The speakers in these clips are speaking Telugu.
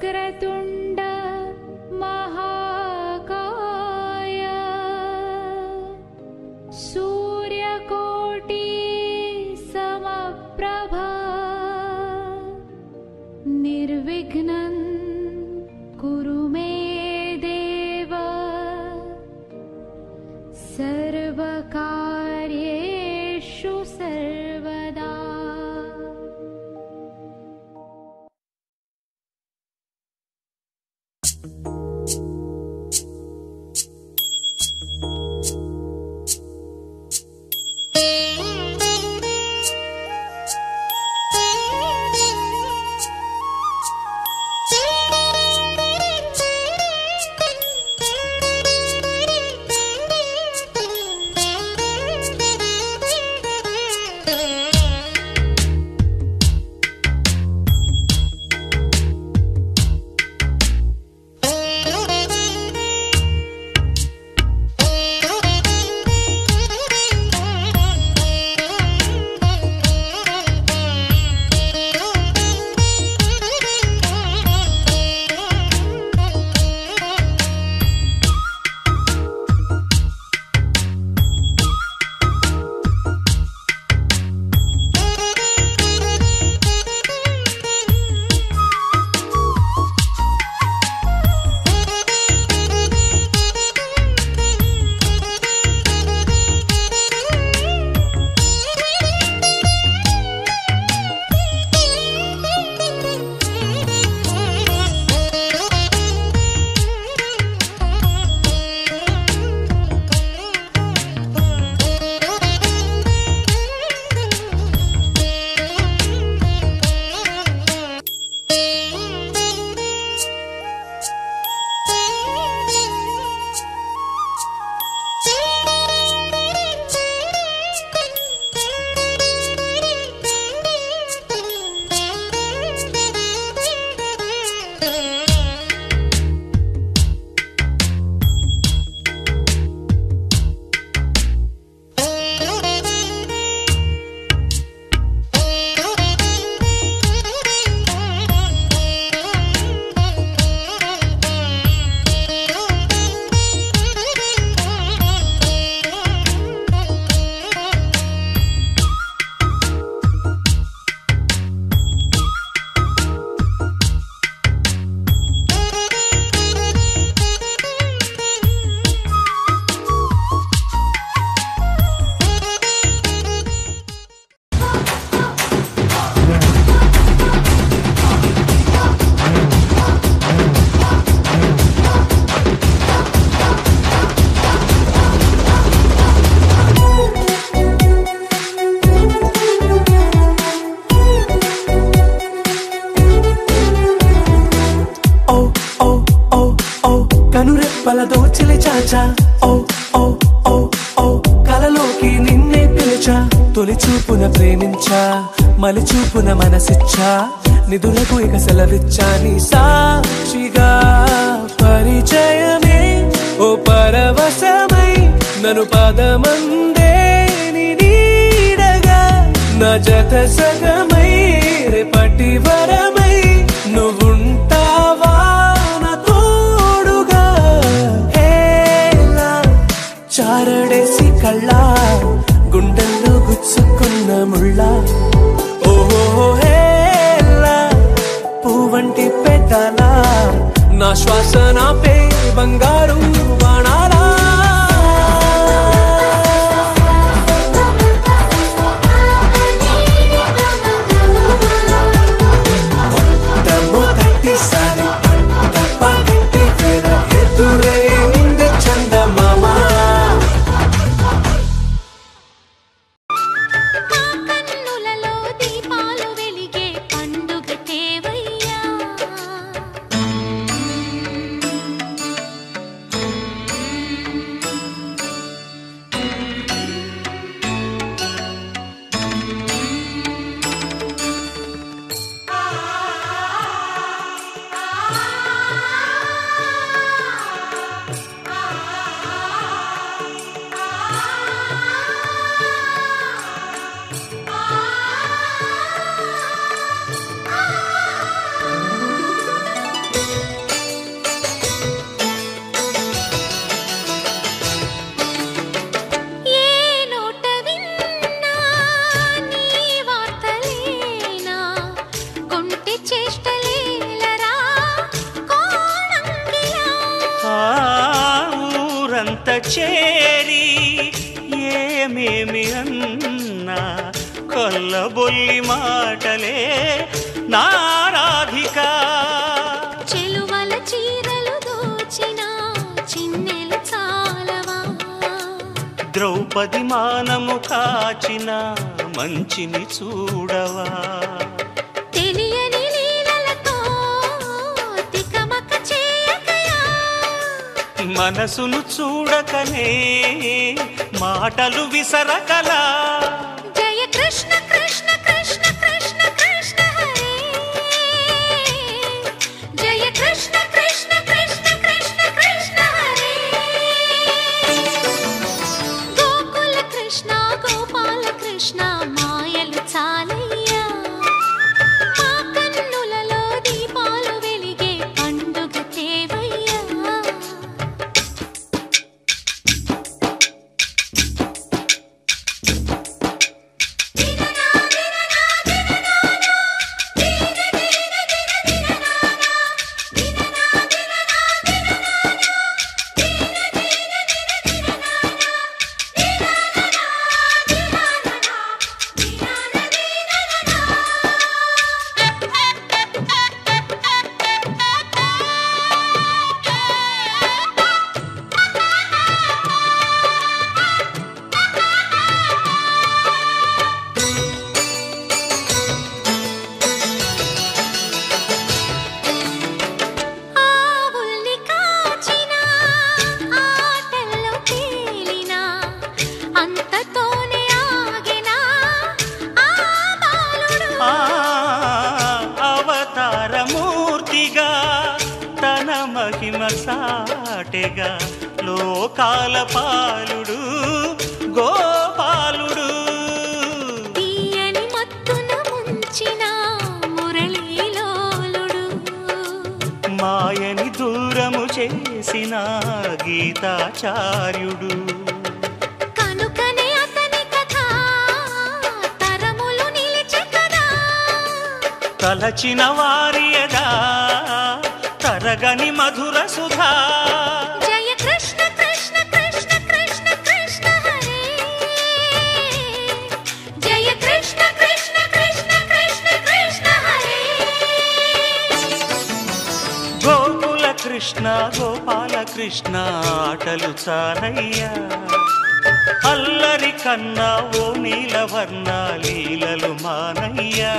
secreto స్వేచ్ఛ నిధులకు ఇక సెలవిచ్చాని సాక్షిగా. పరిచయమే ఓ పరవశమై నన్ను పదమందే నీడగా. నా జత సగమై రేపటి వరమై మనిషిని చూడవా? తెలియని మనసును చూడకనే మాటలు విసరకలా? గోపాలుడెగా లోకాల పాలుడు గోపాలుడు. తీయని మత్తున ముంచిన మురళీలోలుడు. మాయని దూరము చేసిన గీతాచార్యుడు. తలచిన వారియదా తరగని మధుర సుధా. కృష్ణ గోపాల కృష్ణ ఆటలు చాలయ్యా. అల్లరి కన్నా ఓ నీలవర్ణ లీలలు మానయ్యా.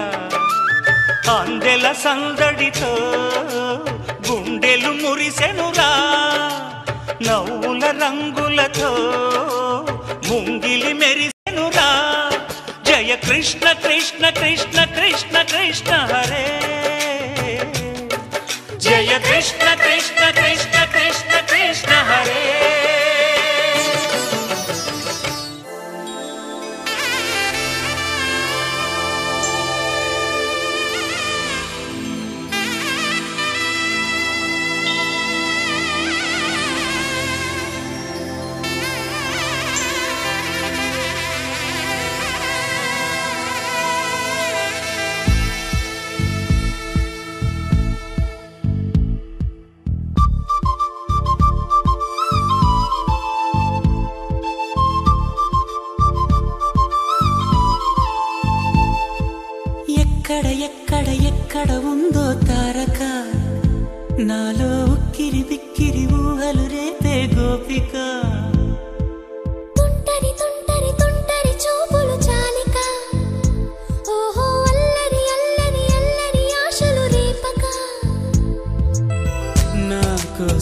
అందెల సందడితో గుండెలు మురిసెనురా. నవ్వుల రంగులతో ముంగిలి మెరిసెనురా. జయ కృష్ణ కృష్ణ కృష్ణ కృష్ణ కృష్ణ హరే. జయ కృష్ణ కృష్ణ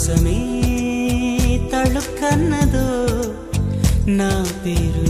మాంసమే తళుకన్నదో నా పేరు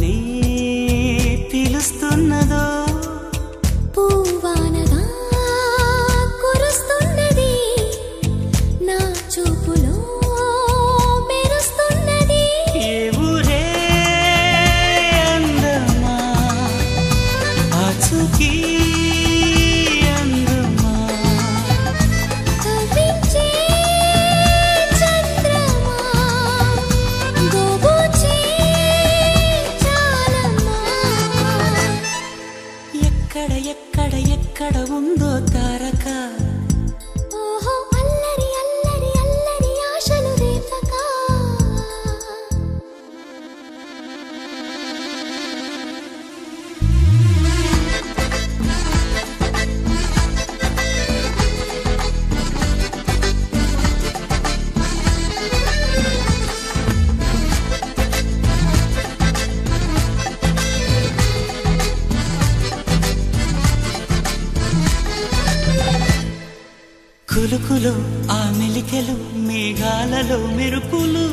కులుకులు ఆ మెలికెలు మేఘాలలో మెరుపులు.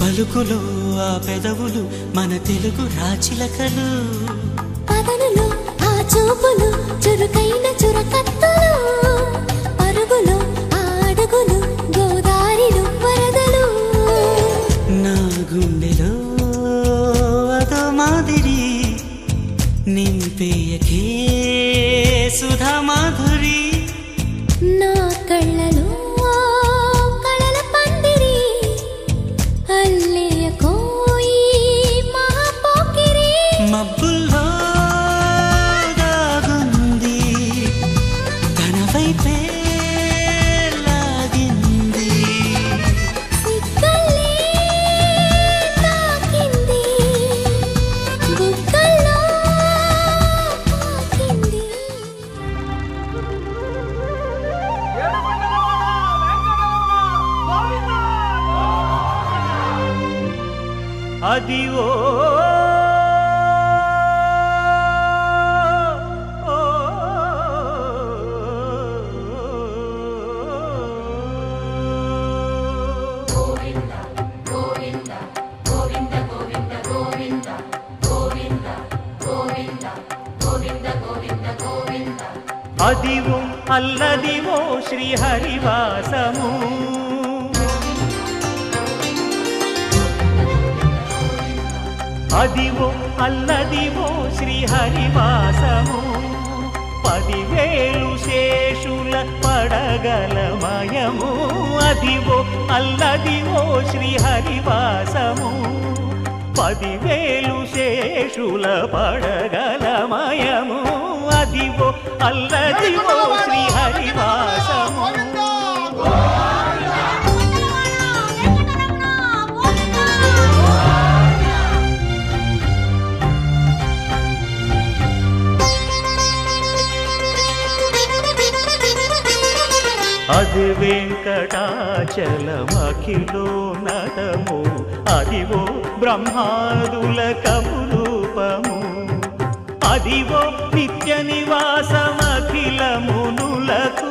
పలుకులు ఆ పెదవులు మన తెలుగు రాచిలకలు. పదనులు ఆ చూపులు చురుకైన చురకత్తులు. పరుగులు ఆ అడుగులు గోదారిలు వరదలు. నా గుండెలో అదో మాదిరి నింపేయకే సుధా మాధురి. నా ఓ. అదివో అల్లదివో శ్రీహరివాసము. అదివో అల్లదివో శ్రీహరివాసము. పదివేలు శేషుల పడగలమయము. అదివో అల్లదివో శ్రీహరివాసము. పదివేలు శేషుల పడగలమయము. అదివో అల్లదివో శ్రీహరివాసము. అది వెంకటాచలమఖిలో నటము. అదివో బ్రహ్మాదుల కపురూపము. అదివో నిత్య నివాసమఖిలమునులకు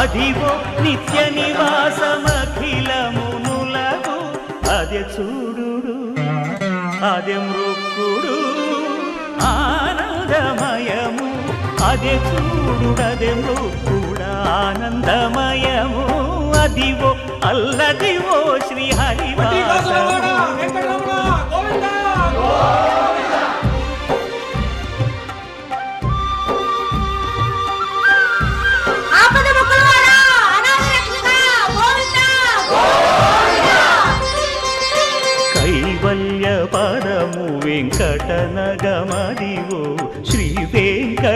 అదివో నిత్య నివాసమఖిలమునులకు అదే మృక్కుడు ఆనందమయము. అదే చూడు అదే ఆనందమయము. అదివో అల్లదివో శ్రీ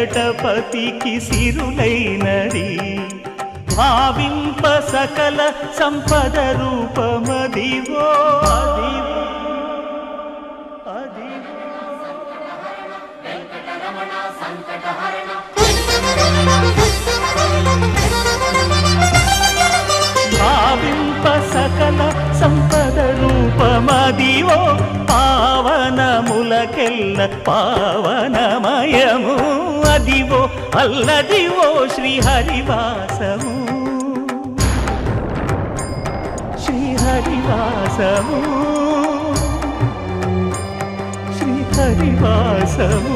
వెంకటపతికి సిరులైనది. భావింప సకల సంపద రూపమదివో. భావింప సకల సంపద రూపమదివో. పావనములకెల్ల పావనమయము. అల్లదివో అల్లదివో శ్రీహరివాసము. శ్రీహరివాసము. శ్రీహరివాసము.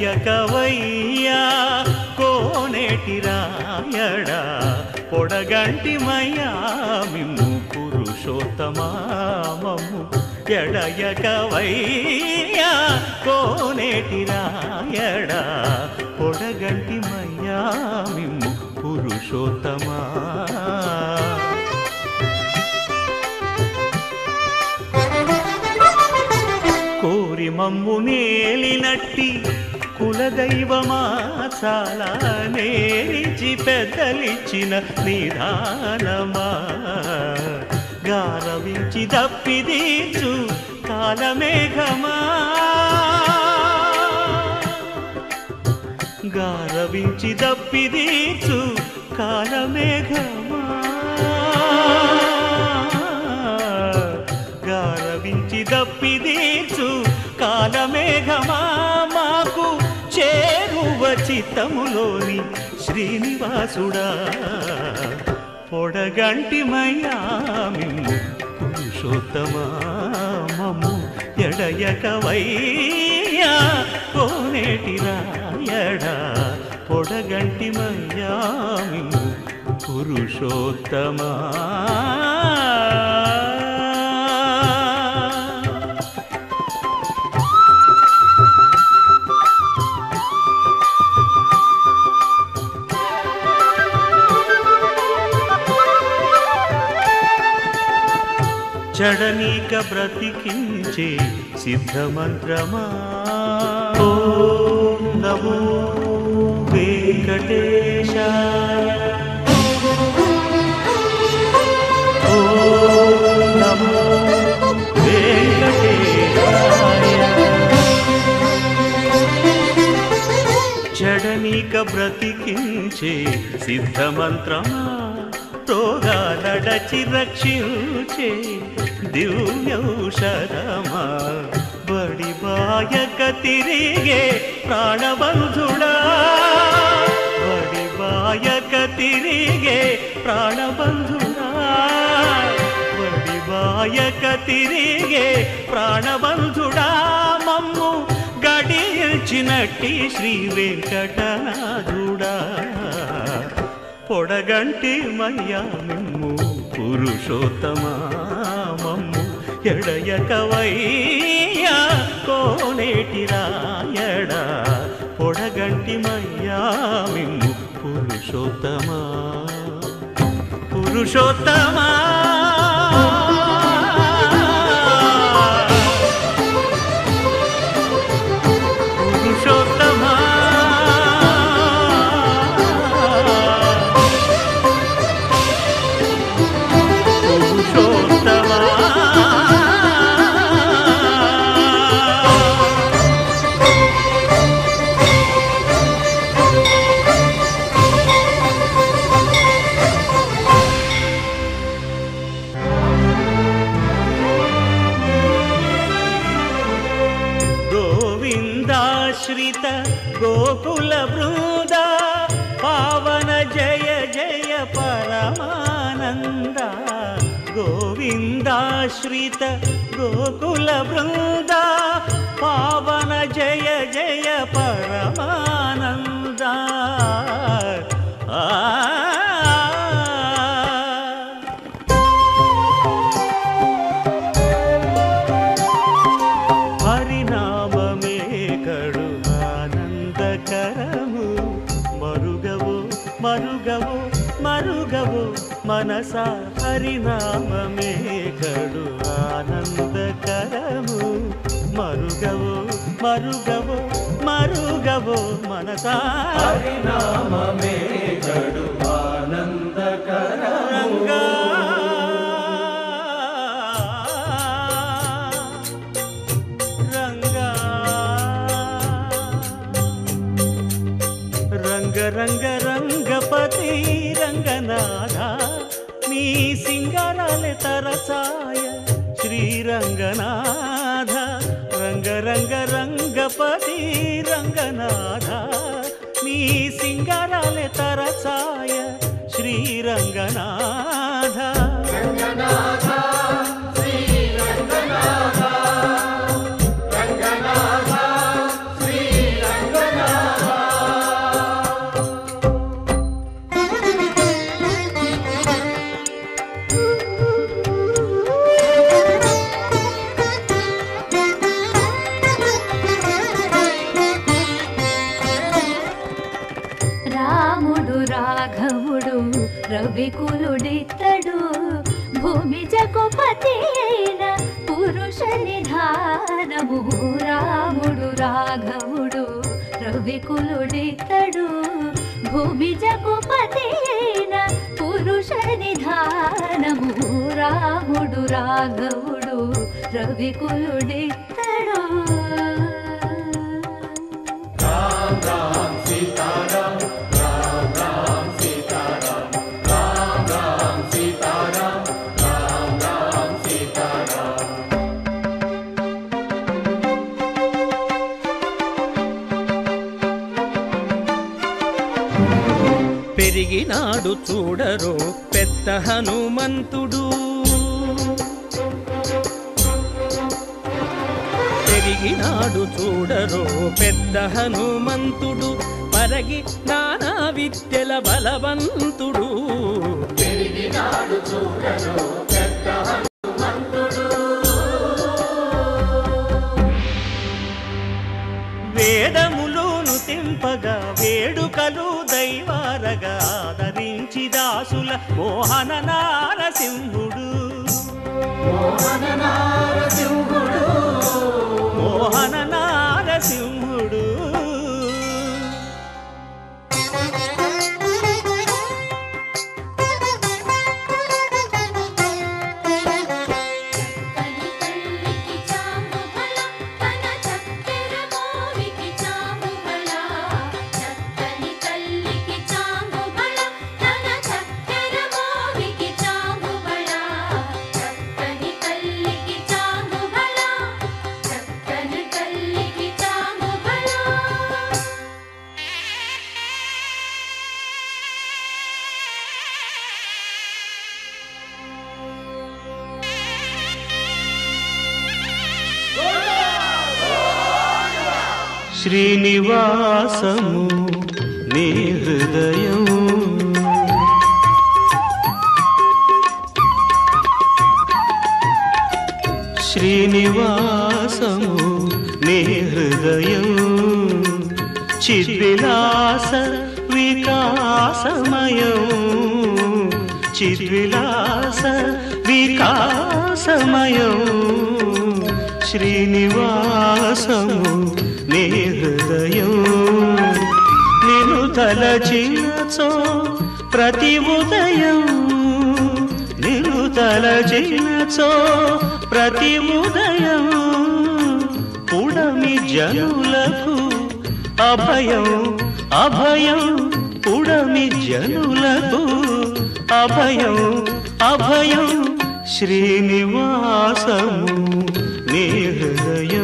కవయ్యా కోనేటి రాయడా పొడగంటి పొడగంటిమయ్యా మిమ్ము పురుషోత్తమామము ఎడయకవయ్యా కోనేటి రాయడా పొడగంటి పొడగంటిమయ్యా మిమ్ము పురుషోత్తమా. కోరి మమ్ము నేలినట్టి కులదైవమా చాలా నేరిచి పెద్దలిచ్చిన నిదానమా గారవించి దప్పిదీచు కాలమేఘమా? గారవించి దప్పిదీచు కాలమేఘమా? గారవించి దప్పిదీచు కాలమేఘమా? చిత్తములోని శ్రీనివాసుడా. పొడగంటిమయ్యా మిమ్ము పురుషోత్తమా మమ్ము ఎడయకవయ్యా. కోనేటి రాయడా పొడగంటిమయ్యా మిమ్ము పురుషోత్తమా. చడనీక బ్రతికించే సిద్ధమంత్రమా? నమో వెంకటేశాయ ఓం నమో వెంకటేశాయ జడనీక బ్రతికించే సిద్ధమంత్రమా? రోగాలడచి రక్షించే దివ్యౌషధమా బడి బాయక తిరిగే ప్రాణబంధుడా బడి బాయక తిరిగే ప్రాణబంధుడా బడి బాయక తిరిగే ప్రాణబంధుడా మమ్ము గడిచినట్టి శ్రీ వెంకటనాథుడా పొడగంటి మయ్యా మిమ్ము పురుషోత్తమా మమ్ము ఎడయకవయ్యా కోనేటి రాయడా పొడగంటి మయ్యా మిమ్ము పురుషోత్తమా. పురుషోత్తమా. పురుషోత్తమా కరము. మరుగవో మరుగవో మరుగవో. మనస హరినామే కడు ఆనందకరము. మరుగవో మరుగవో మరుగవో. మనస హరినామే కడు ఆనందకరము. నీ సింగారాలే తరసాయ. శ్రీరంగనాథ రంగ రంగ రంగపతి రంగనాథ. నీ సింగారాలే తరసాయ. శ్రీరంగనాథ. రంగనాథ. వికులుడిత్తడు. భూమి జగుపతి అయిన పురుష నిధానము. రాముడు రాఘవుడు రవికులుడిత్తడు. భూమి జగుపతి అయిన పురుష నిధానము. రాముడు రాఘవుడు రవికులుడితడు చూడరో పెద్ద హనుమంతుడు. పెరిగినాడు చూడరో పెద్ద హనుమంతుడు. పరగి నానా విద్యల బలవంతుడు. వేదములోను తెంపగా వేడుకలు దైవారగా ఆదరించి దాసుల మోహన నారసింహుడు. మోహన నారసింహుడు. శ్రీనివాసము నీ హృదయం. నిన్ను తలచినచో ప్రతి ఉదయం. నిన్ను తలచినచో ప్రతి ఉదయం. పుడమి జనులకు అభయం అభయం. పుడమి జనులకు అభయం అభయం. శ్రీనివాసము నీ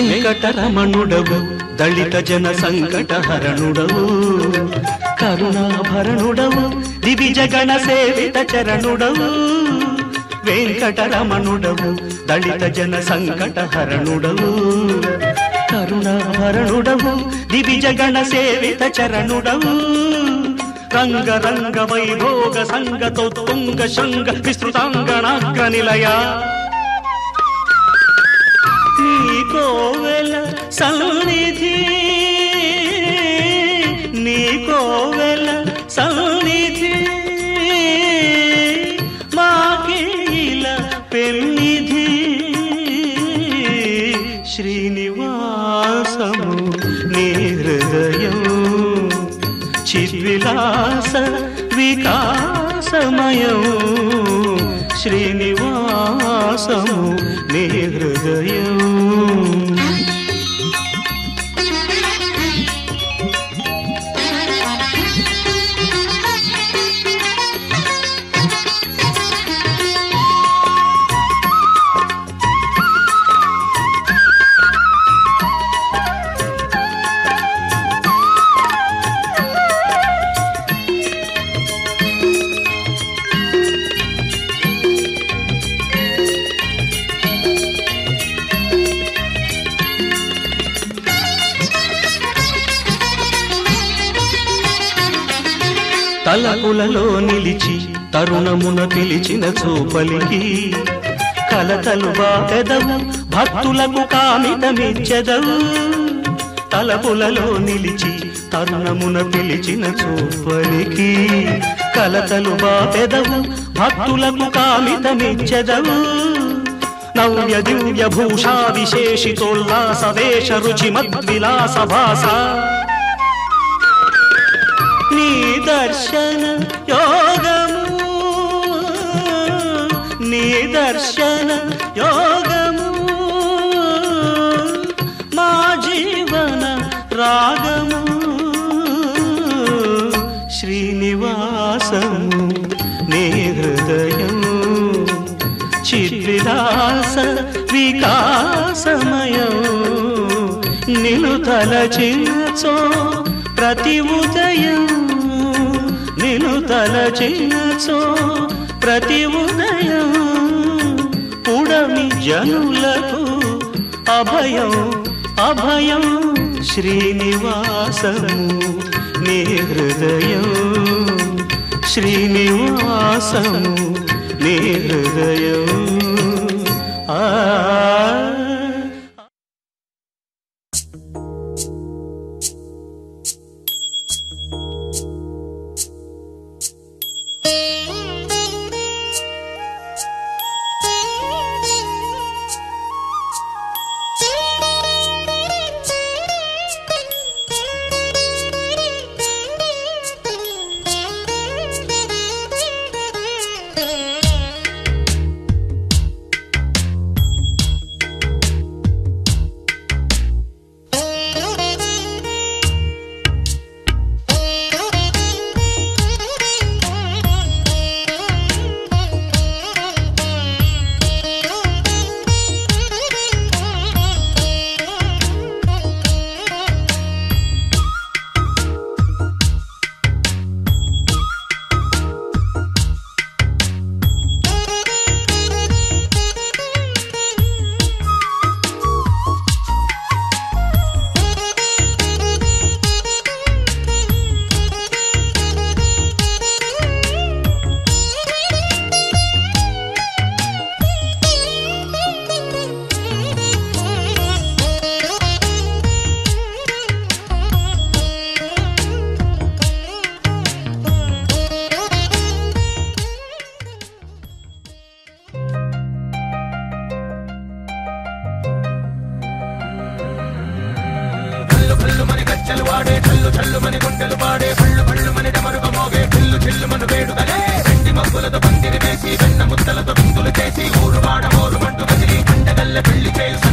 వెంకటరమణుడవు దళిత జన సంకట హరణుడవు కరుణాభరణుడవు దివి జగణ సేవిత చరణుడవు. వెంకటరమణుడవు దళిత జన సంకట హరణుడవు కరుణాభరణుడవు దివి జగణ సేవిత చరణుడవు. రంగ రంగ వైభోగ సంగతో తుంగ శృంగ విస్తృతాంగణాగ్ర నిలయ. కోవెల సన్నిధి. నీ కోవెల సన్నిధి. మాకేల పెన్నిధి. శ్రీనివాసము నీ హృదయం. చిద్విలాస వికాసమయం. శ్రీనివాస శ్రీనివాసము నీ హృదయం. తరుణమున పిలిచిన చూపలికి కలతలు బాగెదవు భక్తులకు కామితమిచ్చెదవు. తలపులలో నిలిచి తరుణమున పిలిచిన చూపలికి కలతలు బాగెదవు భక్తులకు కామితమిచ్చెదవు. నవ్య దివ్య భూషా విశేషితోల్లాస వేష రుచి మద్విలాస భాష నీ దర్శన యో దర్శన యోగము మా జీవన రాగము శ్రీనివాసము నీ హృదయము చిత్రిదాస వికాసమయము నిలు తలచినచో ప్రతి ఉదయం నిలు తలచినచో ప్రతి ఉదయం పుడమి జనులకు అభయం అభయం శ్రీనివాసము నీ హృదయం. శ్రీనివాసము నీ హృదయం. ఆ కట్టెలు వాడే కళ్ళు చల్లుమని గుండెలు పాడే పళ్ళు పళ్ళుమని డమరుక మోగే పిల్లు చెల్లుమను వేడుకలే. వెండి మబ్బులతో పందిరి వేసి వెన్న ముద్దలతో బిందులు చేసి ఊరు వాడ మోరు మంటు కదిలి పండగల్ల పెళ్ళి చేసి.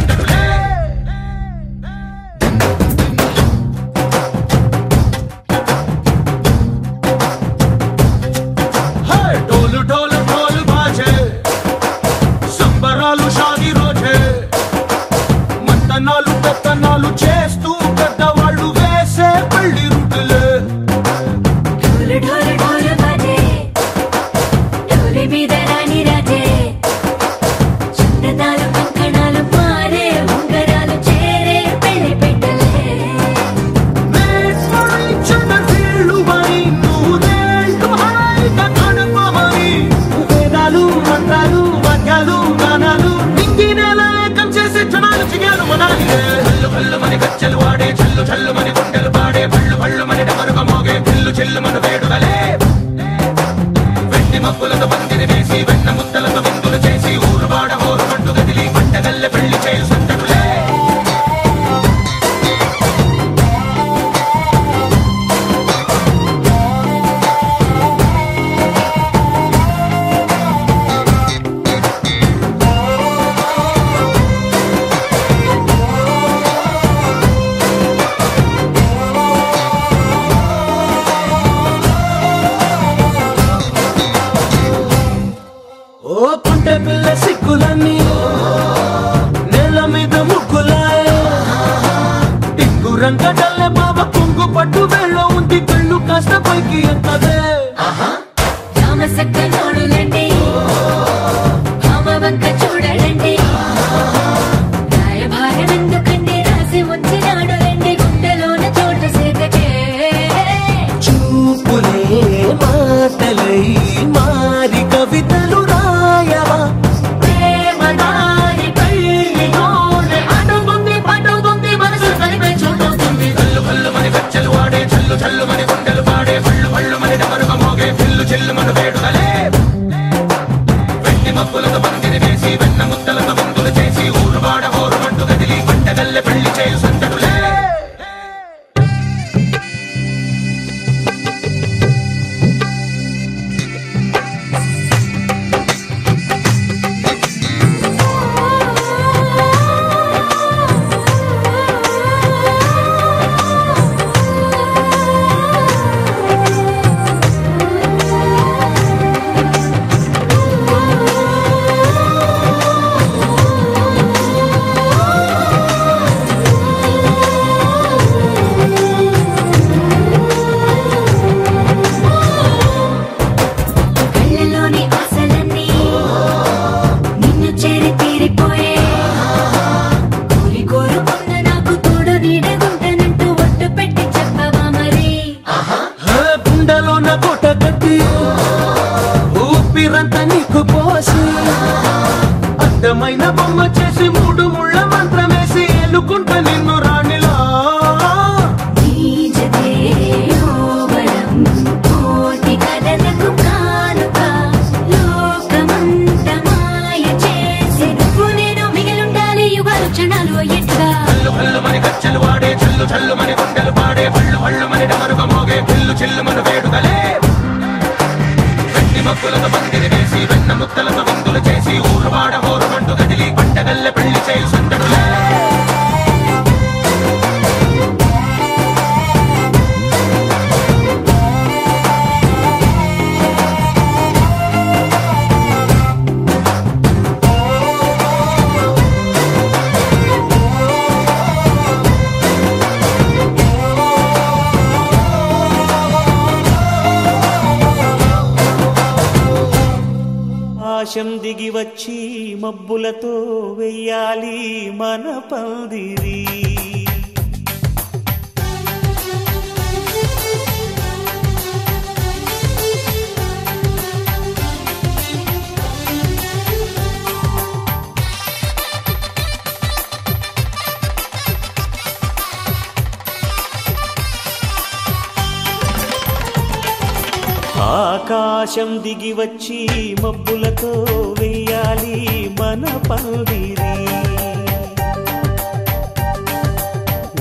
ఆకాశం దిగి వచ్చి మబ్బులతో వేయాలి మన పందిరి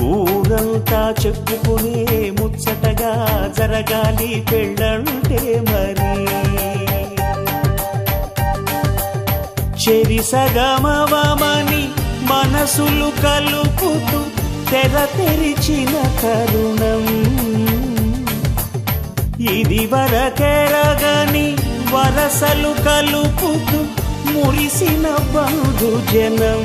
ఊరంతా చెప్పుకునే ముచ్చటగా జరగాలి పెళ్ళంటే మరి. చెరి సగమవమని మనసులు కలుపుతూ తెర తెరిచిన కరుణం ఇది వరకెరగని వరసలు కలుపుకు మురిసిన బంధు జనం.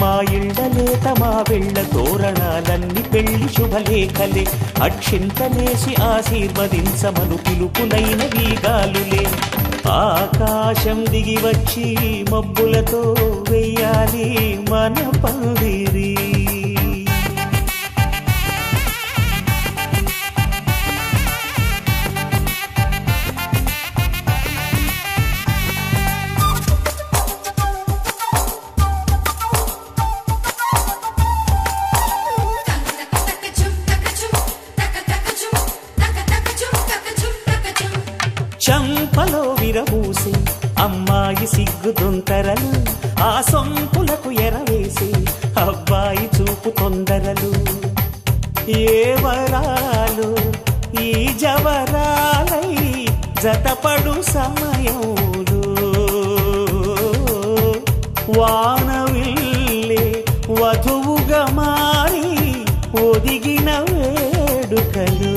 మా ఇండలేత మా వెళ్ళ తోరణాలన్నీ పెళ్ళి శుభలేఖలే అక్షింతలేసి ఆశీర్వదించమను పిలుపునైన గాలులే ఆకాశం దిగి వచ్చి మబ్బులతో వెయ్యాలి మన పందిరి. సర్దుదుంతరలు ఆ సొంపులకు ఎరవేసి అబ్బాయి చూపు తొందరలు. ఏ వరాలు ఈ జవరాలై జతపడు సమయములు వానవిల్లి వధువుగా మారి ఒదిగిన వేడుకలు.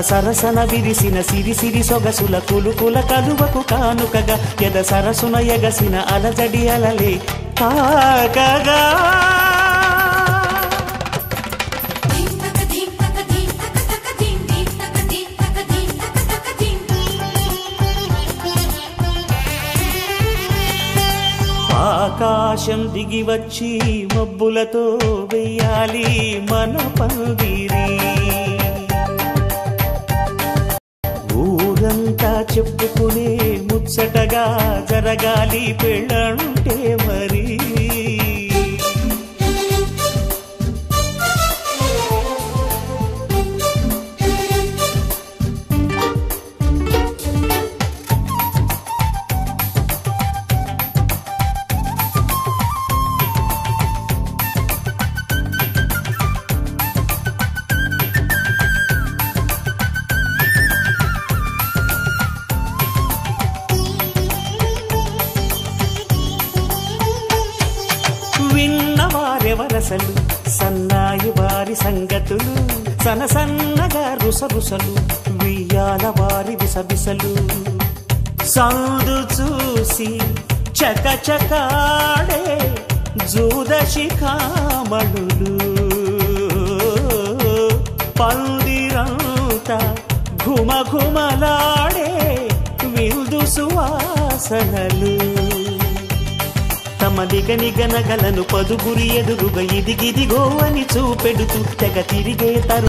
సరసన విరిసిన సిరి సిరి సొగసుల కులుకుల కలువకు కానుకగా ఎద సరసున ఎగసిన అలజడి అలలే కాకగా. ఆకాశం దిగి వచ్చి మబ్బులతో వెయ్యాలి మన పందిరి చెప్పుకునే ముచ్చటగా జరగాలి పెళ్ళను చూసి చక చకాడే జూద శిఖామణులు పందిరంతా విందు సువాసనలు. తమ నిగనగలను పదుగురి ఎదురుగా ఇదిగిదిగో అని చూపెడుతూ తెగ తిరిగే తరు